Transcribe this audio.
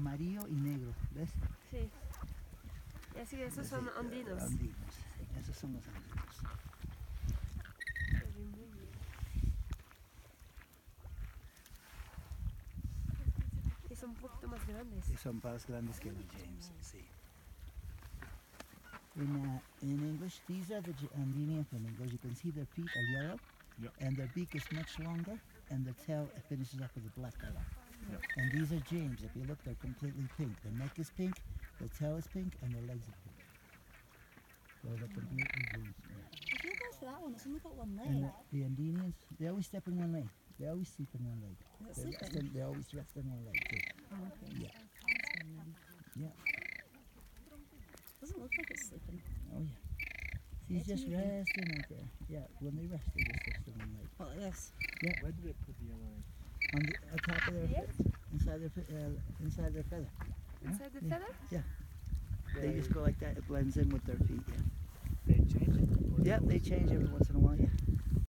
amarillo y negro, ¿ves? Sí. Y así que esos son andinos. Andinos, esos son los andinos. Y son un poquito más grandes. Y son más grandes que los James, sí. In, uh, in English, these are the J- Andinian flamingos. You can see their feet are yellow, Yep. and their beak is much longer, and the tail finishes up with a black color. Yep. And these are James. If you look, they're completely pink. The neck is pink, the tail is pink, and the legs are pink. So they're completely James. yeah. I feel bad for that one. It's only got one And leg. the, the Andinians, they always step in one leg. They always sleep in one leg. They, rest in, they always rest in one leg too. Oh, okay. Yeah. Yeah. Doesn't look like it's sleeping. Oh yeah. He's It's just resting right there. Yeah. When they rest, they just like this? Where did they put the yellow egg? On the on top of their Yes. inside their fe- uh, inside their feather. Inside the feather? Yeah. feather? They just go like that. It blends in with their feet. Yeah. They change it? Or Yeah. They change every once in a while. Yeah.